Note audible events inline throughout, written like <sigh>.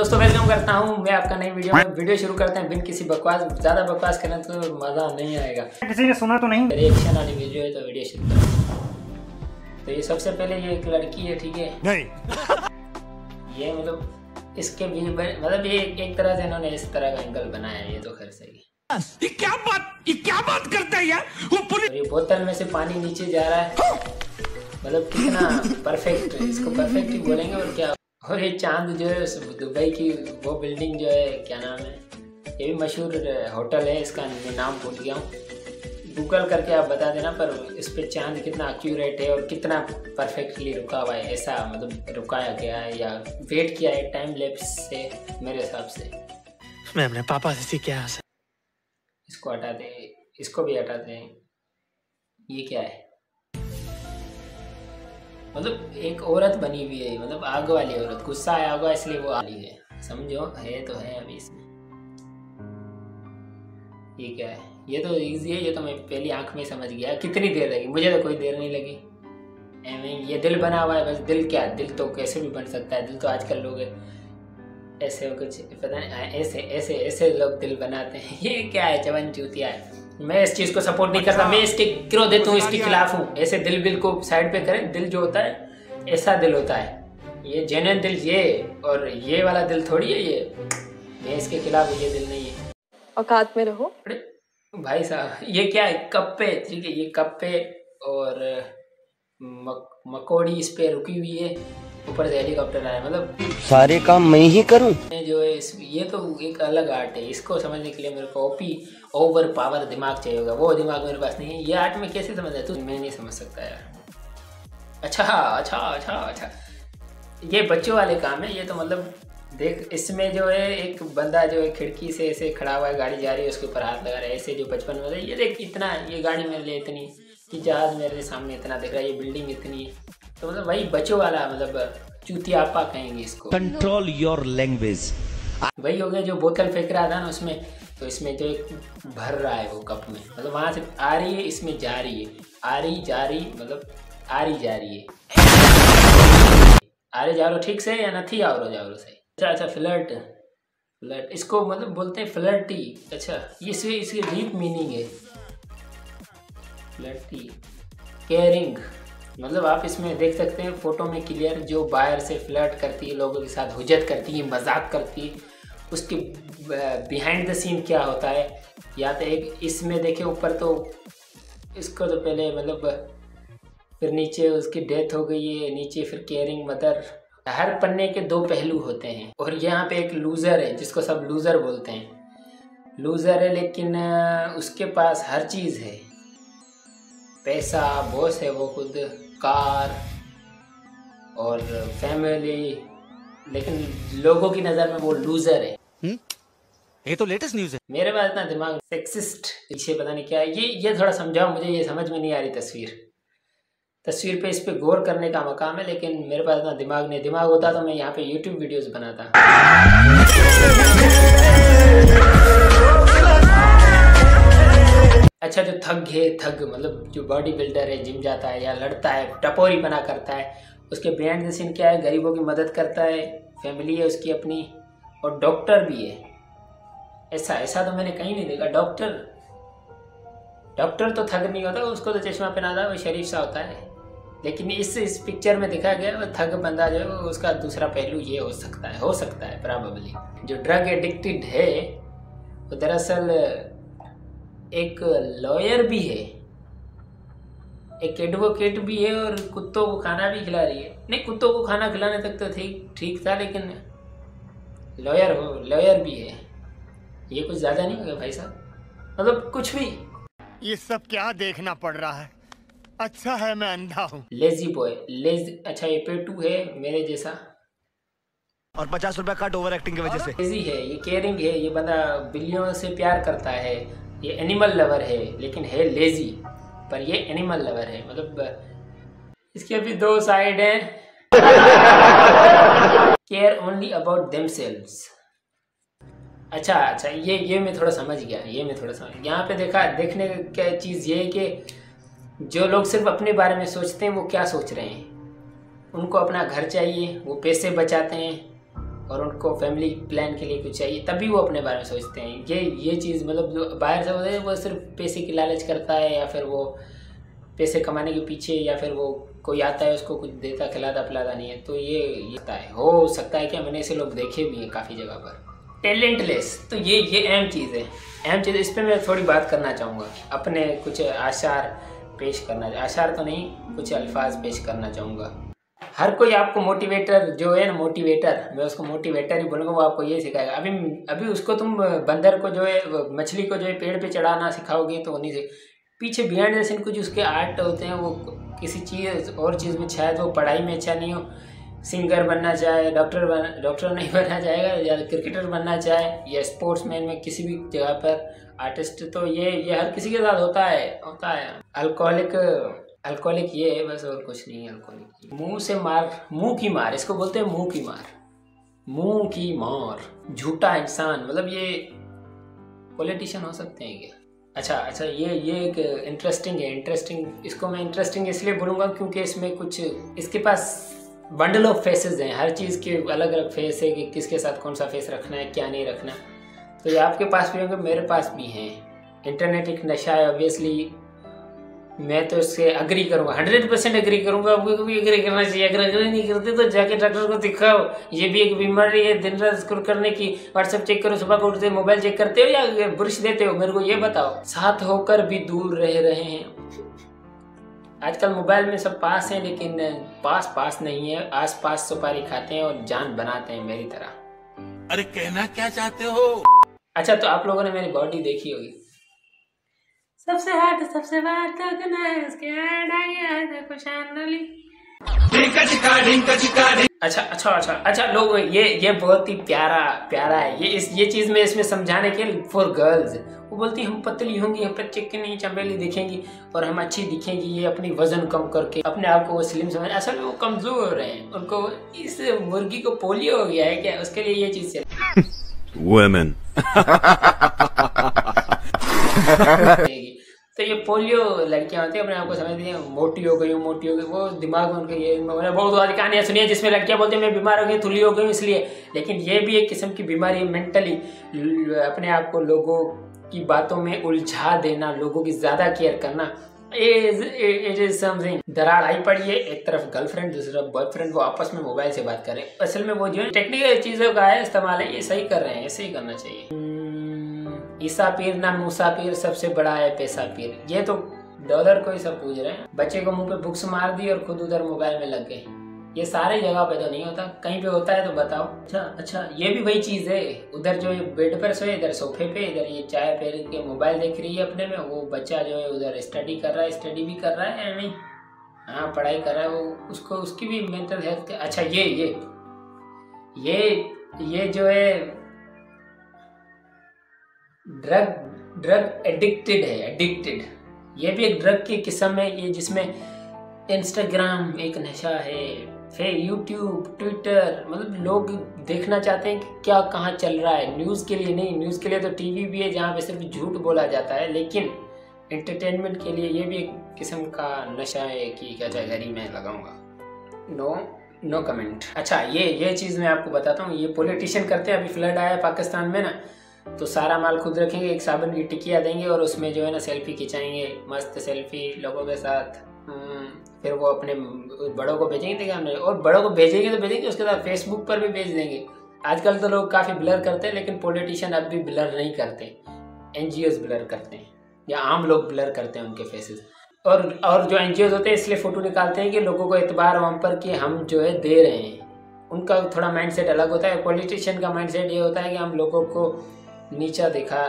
दोस्तों वेलकम करता हूँ मैं आपका नई वीडियो में। वीडियो शुरू करते हैं। बिन किसी बकवास ज़्यादा बकवास करें तो मज़ा नहीं आएगा। किसी ने सुना तो नहीं। रिएक्शन वाली वीडियो है तो वीडियो शुरू करते हैं। तो ये सबसे पहले ये एक लड़की है ठीक है? नहीं। ये मतलब इसके भी मतलब ये एक तरह से इन्होंने इस तरह का एंगल बनाया है ये तो खैर सही ये क्या बात ये क्या बात करता है यार? वो पूरी ये बोतल में से पानी नीचे जा रहा है। मतलब कितना परफेक्ट इसको परफेक्ट ही बोलेंगे और क्या और ये चाँद जो है दुबई की वो बिल्डिंग जो है क्या नाम है? ये भी मशहूर होटल है इसका मैं नाम भूल गया हूँ। गूगल करके आप बता देना पर इस पर चाँद कितना एक्यूरेट है और कितना परफेक्टली रुका हुआ है ऐसा मतलब रुकाया गया है या वेट किया है टाइम लेप्स से मेरे हिसाब से। मैं अपने पापा से सीखा इसको हटा दें इसको भी हटा दें ये क्या है? मतलब एक औरत बनी हुई है मतलब आग वाली औरत। गुस्सा आया होगा, इसलिए वो आ आली है। समझो, है तो है अभी इसमें। ये क्या है? ये तो इजी है, ये तो मैं पहली आँख में समझ गया। कितनी देर लगी? मुझे तो कोई देर नहीं लगी। एਵੇਂ ये दिल बना हुआ है, बस दिल क्या? दिल तो कैसे भी बन सकता है, दिल तो आजकल लोग ऐसे कुछ, पता नहीं, ऐसे ऐसे ऐसे लोग दिल बनाते हैं। <laughs> ये क्या है चवन चूतिया? है मैं इस चीज़ को सपोर्ट नहीं करता मैं इसके क्रोधित हूँ इसके खिलाफ हूँ। ऐसे दिल बिल को साइड पे करें दिल जो होता है ऐसा दिल होता है। ये जेन्युइन दिल ये और ये वाला दिल थोड़ी है ये। मैं इसके खिलाफ ये दिल नहीं है। औकात में रहो। भाई साहब ये क्या है? कप्पे ठीक है ये कप्पे और मक, मकोड़ी इस पे रुकी हुई है। ऊपर से हेलीकॉप्टर आया मतलब सारे काम मैं ही करूँ? ये जो है इस ये तो एक अलग आर्ट है। इसको समझने के लिए मेरे को ओपी ओवर पावर दिमाग चाहिए होगा। वो दिमाग मेरे पास नहीं है। ये आर्ट में कैसे समझ है? तू मैं नहीं समझ सकता यार। अच्छा अच्छा अच्छा अच्छा। ये बच्चों वाले काम है। ये तो मतलब देख इसमें जो है एक बंदा जो है खिड़की से ऐसे खड़ा हुआ है गाड़ी जा रही है उसके ऊपर हाथ लगा रहा है। ऐसे जो बचपन में ये देख इतना ये गाड़ी मेरे लिए इतनी ये जहाज़ मेरे सामने इतना दिख रहा है ये बिल्डिंग इतनी। तो मतलब वही बच्चों वाला मतलब चूतियापा कहेंगे इसको। कंट्रोल योर लैंग्वेज वही हो गया जो बोतल फेंक रहा था ना उसमें तो इसमें जो एक भर रहा है वो कप में। मतलब वहाँ से आ रही है, इसमें जा रही है। आ रही, जा रही मतलब आ रही, जा रही है। आ रही, जा रहे, ठीक से या नहीं आ रहे, जा रहे, सही। अच्छा अच्छा फ्लर्ट फ्लर्ट इसको मतलब बोलते हैं फ्लर्टी अच्छा ये इसकी इसकी डीप मीनिंग है। फ्लर्टी केयरिंग मतलब आप इसमें देख सकते हैं फ़ोटो में क्लियर जो बाहर से फ्लर्ट करती है, लोगों के साथ हुजत करती है, मज़ाक करती है। उसके बिहाइंड द सीन क्या होता है? या तो एक इसमें देखे, ऊपर तो इसको तो पहले मतलब फिर नीचे उसकी डेथ हो गई है, नीचे फिर केयरिंग मदर हर पन्ने के दो पहलू होते हैं। और यहाँ पे एक लूज़र है, जिसको सब लूज़र बोलते हैं। लूज़र है, लेकिन उसके पास हर चीज़ है। पैसा बॉस है वो खुद, कार और फैमिली लेकिन लोगों की नज़र में वो लूज़र है। ये तो लेटेस्ट न्यूज़ है। मेरे पास इतना दिमाग सेक्सिस्ट पीछे पता नहीं क्या है। ये ये थोड़ा समझाओ मुझे, ये समझ में नहीं आ रही तस्वीर। तस्वीर पे इस पे गौर करने का मकाम है, लेकिन मेरे पास इतना दिमाग नहीं। दिमाग होता तो मैं यहाँ पे यूट्यूब वीडियोस बनाता। अच्छा जो थग है, थग मतलब जो बॉडी बिल्डर है जिम जाता है या लड़ता है, टपोरी बना करता है, उसके बिहाइंड सीन क्या है? गरीबों की मदद करता है फैमिली है उसकी अपनी, और डॉक्टर भी है। ऐसा ऐसा तो मैंने कहीं नहीं देखा। डॉक्टर डॉक्टर तो थग नहीं होता, उसको तो चश्मा पहना था वो शरीफ सा होता है। लेकिन इस इस पिक्चर में दिखा गया, वो थग बंदा जो है उसका दूसरा पहलू ये हो सकता है, हो सकता है प्रॉबली जो ड्रग एडिक्टेड है, वो दरअसल एक लॉयर भी है, एक एडवोकेट भी है और कुत्तों को खाना भी खिला रही है। नहीं, कुत्तों को खाना खिलाने तक तो ठीक ठीक था, लेकिन लॉयर हो लॉयर भी है। ये कुछ ज़्यादा नहीं हो गया भाई साहब? मतलब कुछ भी। ये सब क्या देखना पड़ रहा है? अच्छा है मैं अंधा हूँ। लेजी बॉय लेज अच्छा ये पेटू है मेरे जैसा। और पचास रुपया कट ओवर एक्टिंग की वजह से। लेजी है ये केयरिंग है ये बंदा बिल्लियों से प्यार करता है। ये एनिमल लवर है लेकिन है लेजी पर ये एनिमल लवर है मतलब इसके भी दो साइड है। केयर ओनली अबाउट देम अच्छा अच्छा ये ये मैं थोड़ा समझ गया, ये मैं थोड़ा समझ यहाँ पे देखा, देखने का चीज़ ये है कि जो लोग सिर्फ़ अपने बारे में सोचते हैं, वो क्या सोच रहे हैं? उनको अपना घर चाहिए, वो पैसे बचाते हैं, और उनको फैमिली प्लान के लिए कुछ चाहिए, तभी वो अपने बारे में सोचते हैं। ये ये चीज़ मतलब जो बाहर से होते हैं, वो सिर्फ़ पैसे की लालच करता है, या फिर वो पैसे कमाने के पीछे, या फिर वो कोई आता है, उसको कुछ देता, खिलाता, पिलाता नहीं है। तो ये ये है। हो सकता है कि मैंने ऐसे लोग देखे भी हैं काफ़ी जगह पर। टैलेंटलेस तो ये ये अहम चीज़ है। अहम चीज़, इस पर मैं थोड़ी बात करना चाहूँगा। अपने कुछ आशार पेश करना आशार तो नहीं, कुछ अल्फाज पेश करना चाहूँगा। हर कोई आपको मोटिवेटर जो है ना मोटिवेटर मैं उसको मोटिवेटर ही बोलूँगा, वो आपको ये सिखाएगा। अभी अभी उसको तुम बंदर को जो है, मछली को जो है पेड़ पे चढ़ाना सिखाओगे तो नहीं से। पीछे द सीन कुछ उसके आर्ट होते हैं, वो किसी चीज़, और चीज़ में शायद वो पढ़ाई में अच्छा नहीं हो। सिंगर बनना चाहे, डॉक्टर बन, डॉक्टर नहीं <laughs> बनना चाहेगा, या क्रिकेटर बनना चाहे, या स्पोर्ट्स मैन में किसी भी जगह पर आर्टिस्ट तो ये ये हर किसी के साथ होता है होता है। अल्कोहलिक अल्कोहलिक ये है, बस और कुछ नहीं है, अल्कोहलिक मुँह से मार, मुँह की मार, इसको बोलते हैं मुँह की मार। मुँह की मार, झूठा इंसान मतलब ये पॉलिटिशियन हो सकते हैं क्या? अच्छा अच्छा ये ये एक इंटरेस्टिंग है इंटरेस्टिंग इसको मैं इंटरेस्टिंग इसलिए बोलूँगा क्योंकि इसमें कुछ, इसके पास बंडल ऑफ़ फेसेस हैं। हर चीज़ के अलग अलग फेस है कि किसके साथ कौन सा फेस रखना है, क्या नहीं रखना। तो ये आपके पास भी होंगे, मेरे पास भी हैं। इंटरनेट एक नशा है ऑब्वियसली मैं तो इससे अग्री करूँगा। हंड्रेड परसेंट अग्री करूँगा, आपको भी अग्री करना चाहिए। अगर अग्री नहीं करते तो जाके डॉक्टर को दिखाओ। ये भी एक बीमारी है दिन रात स्क्रोल करने की। व्हाट्सएप चेक करो, सुबह को उठते मोबाइल चेक करते हो या ब्रश देते हो, मेरे को ये बताओ। साथ होकर भी दूर रह रहे हैं। आजकल मोबाइल में सब पास हैं लेकिन पास पास नहीं है। आस पास सुपारी खाते हैं और जान बनाते हैं मेरी तरह। अरे कहना क्या चाहते हो? अच्छा तो आप लोगों ने मेरी बॉडी देखी होगी। सबसे हाथ सबसे बात तो है उसके आ गया अच्छा अच्छा अच्छा अच्छा लोग ये ये बहुत ही प्यारा प्यारा है। ये इस ये चीज़ में इसमें समझाने के फॉर गर्ल्स वो बोलती हम पतली होंगी हम पर चिकनी चमेली दिखेंगी और हम अच्छी दिखेंगी। ये अपनी वज़न कम करके अपने आप को वो स्लिम समझ असल में वो कमज़ोर हैं। उनको इस मुर्गी को पोलियो हो गया है क्या? उसके लिए ये चीज़ चल. <laughs> <laughs> तो ये पोलियो लड़कियाँ होती है, अपने आप को समझती हैं, मोटी हो गई, मोटी हो गई, वो दिमाग में उनके ये मैंने बहुत सारी कहानियाँ सुनी है, जिसमें लड़कियाँ बोलती हैं, मैं बीमार हो गई थुली हो गई इसलिए। लेकिन ये भी एक किस्म की बीमारी है मेंटली अपने आप को लोगों की बातों में उलझा देना, लोगों की ज़्यादा केयर करना। इट इज़ समथिंग दरार आई पड़ी है, एक तरफ़ गर्लफ्रेंड दूसरी तरफ़ बॉयफ्रेंड वो आपस में मोबाइल से बात करें। असल में वो जो टेक्निकल चीज़ों का है इस्तेमाल है, ये सही कर रहे हैं ऐसे ही करना चाहिए। ईसा पीर ना मूसा पीर सबसे बड़ा है पैसा पीर। ये तो डॉलर को ही सब पूछ रहे हैं। बच्चे को मुँह पे बुक्स मार दी और खुद उधर मोबाइल में लग गए। ये सारे जगह पे तो नहीं होता। कहीं पे होता है तो बताओ। अच्छा अच्छा ये भी वही चीज़ है। उधर जो ये बेड पर सोए, इधर सोफे पे, इधर ये चाय पे के मोबाइल देख रही है अपने में। वो बच्चा जो है उधर स्टडी कर रहा है स्टडी भी कर रहा है या नहीं? हाँ पढ़ाई कर रहा है। वो उसको, उसकी भी मेंटल हेल्थ अच्छा ये ये। ये ये जो है ड्रग ड्रग एडिक्टेड है एडिक्टेड ये भी एक ड्रग की किस्म है, ये जिसमें इंस्टाग्राम एक नशा है, फिर यूट्यूब ट्विटर मतलब लोग देखना चाहते हैं कि क्या, कहाँ चल रहा है। न्यूज़ के लिए नहीं न्यूज़ के लिए तो टीवी भी है जहाँ पे सिर्फ़ झूठ बोला जाता है, लेकिन एंटरटेनमेंट के लिए ये भी एक किस्म का नशा है कि क्या ही मैं लगाऊँगा। नो नो कमेंट अच्छा ये ये चीज़ मैं आपको बताता हूँ, ये पॉलिटिशियन करते हैं, अभी फ्लड आया पाकिस्तान में ना तो सारा माल खुद रखेंगे एक साबुन की टिकिया देंगे और उसमें जो है ना सेल्फी खिंचाएँगे मस्त सेल्फी लोगों के साथ। हम्म, फिर वो अपने बड़ों को भेजेंगे देखिए हमने और बड़ों को भेजेंगे तो भेजेंगे उसके बाद फेसबुक पर भी भेज देंगे। आजकल तो लोग काफ़ी ब्लर करते हैं लेकिन पॉलिटिशियन अब भी ब्लर नहीं करते। एन ब्लर करते हैं या आम लोग ब्लर करते हैं उनके फेसेस और और जो एन होते हैं इसलिए फ़ोटो निकालते हैं कि लोगों को एतबार वहाँ पर कि हम जो है दे रहे हैं। उनका थोड़ा माइंडसेट अलग होता है। पॉलिटिशियन का माइंडसेट ये होता है कि हम लोगों को नीचा देखा।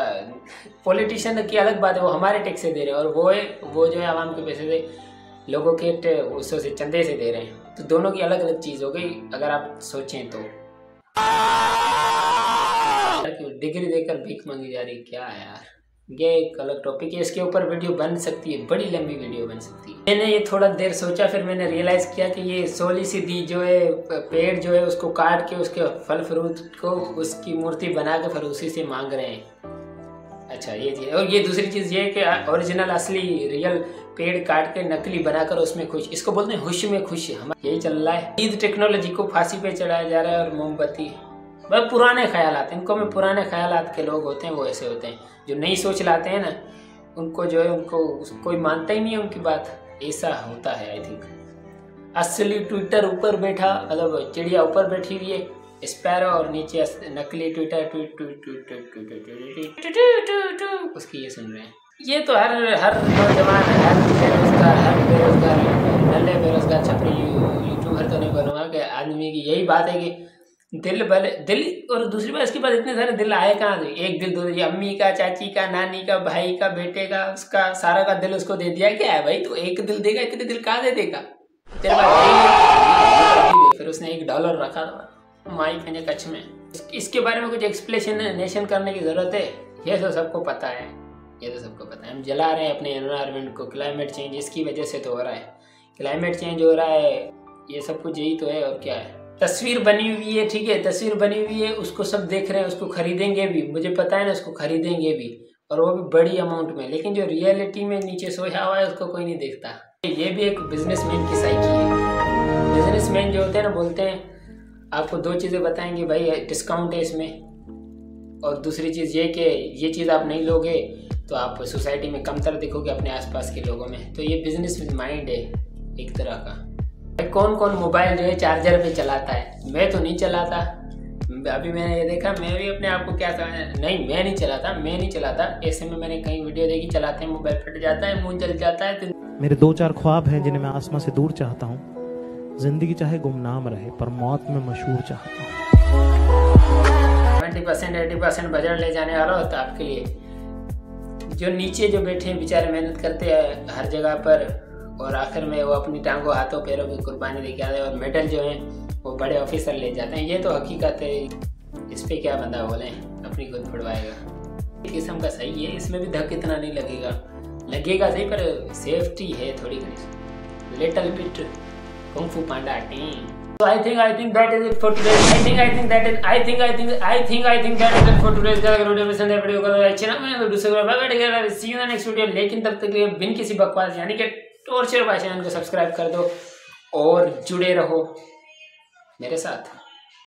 पॉलिटिशियन की अलग बात है वो हमारे टैक्स से दे रहे हैं और वो है वो जो है आवाम के पैसे से लोगों के उससे से चंदे से दे रहे हैं। तो दोनों की अलग अलग चीज़ हो गई अगर आप सोचें तो। डिग्री देकर भीख मांगी जा रही क्या है यार? ये एक अलग टॉपिक है। इसके ऊपर वीडियो बन सकती है, बड़ी लंबी वीडियो बन सकती है। मैंने ये थोड़ा देर सोचा, फिर मैंने रियलाइज़ किया कि ये सोली सीधी जो है, पेड़ जो है, उसको काट के, उसके फल फ्रूट को, उसकी मूर्ति बना के फिर उसी से मांग रहे हैं। अच्छा ये चीज़। और ये दूसरी चीज़ ये है कि ओरिजिनल असली रियल पेड़ काट के, नकली बनाकर उसमें खुश। इसको बोलते हैं, हुश में खुश। हम यही चल रहा है। ईद टेक्नोलॉजी को फांसी पे चढ़ाया जा रहा है और मोमबत्ती। वह पुराने ख्याल हैं इनको में पुराने ख्याल के लोग होते हैं वो ऐसे होते हैं जो नई सोच लाते हैं ना उनको जो है उनको कोई मानता ही नहीं है उनकी बात ऐसा होता है आई थिंक असली ट्विटर ऊपर बैठा मतलब चिड़िया ऊपर बैठी हुई है स्पैरो और नीचे नकली Twitter tweet tweet tweet tweet उसकी ये सुन रहे हैं ये तो हर हर नौजवान हर बेरोजगार हर बेरोजगार नल्ले बेरोजगार छपरी यूट्यूबर तो नहीं बनवा कि आदमी की यही बात है कि दिल भले दिल और दूसरी बात, इसके बाद इतने सारे दिल आए कहाँ से? एक दिल, दो अम्मी का, चाची का, नानी का, भाई का, बेटे का, उसका, सारा का दिल उसको दे दिया। क्या है भाई? तो एक दिल देगा, इतने दिल कहाँ दे देगा? तेरे फिर उसने एक डॉलर रखा था, माई पहने कच्छ में। इसके बारे में कुछ एक्सप्लेशन नेशन करने की ज़रूरत है? ये तो सबको पता है। ये तो सबको पता है। हम जला रहे हैं अपने एनवायरनमेंट को क्लाइमेट चेंज इसकी वजह से तो हो रहा है। क्लाइमेट चेंज हो रहा है, ये सब कुछ यही तो है, और क्या है? तस्वीर बनी हुई है, ठीक है? तस्वीर बनी हुई है, उसको सब देख रहे हैं, उसको खरीदेंगे भी। मुझे पता है ना, उसको खरीदेंगे भी, और वो भी बड़ी अमाउंट में। लेकिन जो रियलिटी में नीचे सोया हुआ है, उसको कोई नहीं देखता। ये भी एक बिजनेसमैन की साइकी है। बिजनेसमैन जो होते हैं ना, बोलते हैं, आपको दो चीज़ें बताएँगे, भाई डिस्काउंट है इसमें। और दूसरी चीज़ ये कि ये चीज़ आप नहीं लोगे तो आप सोसाइटी में कमतर दिखोगे अपने आसपास के लोगों में। तो ये बिज़नेस माइंड है, एक तरह का। कौन कौन मोबाइल जो है चार्जर पे चलाता है? मैं तो नहीं चलाता। अभी मैंने ये देखा मैं भी अपने आप को क्या समझ नहीं मैं नहीं चलाता मैं नहीं चलाता। ऐसे में मैंने कहीं वीडियो देखी चलाते हैं मोबाइल फट जाता है मुँह जल जाता है तो मेरे दो चार ख्वाब हैं जिन्हें मैं आसमां से दूर चाहता हूँ। ज़िंदगी चाहे गुमनाम रहे पर मौत में मशहूर चाहता हूँ। Twenty percent eighty percent budget ले जाने वाला होता आपके लिए। जो नीचे जो बैठे हैं बेचारे मेहनत करते हैं हर जगह पर और आखिर में वो अपनी टांगों, हाथों, पैरों की कुर्बानी लेके आते हैं और मेडल जो है, वो बड़े ऑफिसर ले जाते हैं। ये तो हकीकत है। इस पर क्या बंदा बोले? अपनी खुद फुड़वाएगा किस्म का सही है। इसमें भी धक इतना नहीं लगेगा। लगेगा सही, पर सेफ्टी है थोड़ी little bit Kung Fu Panda team So, I think I think that is it for today. I think I think that is, I think I think I think I think that is it for today's video पसंद है video को like करना मैं तो दूसरे bye bye see you next video लेकिन तब तक के लिए बिन किसी बकवास, यानी कि टॉर्चर बाय चैनल को सब्सक्राइब कर दो और जुड़े रहो मेरे साथ।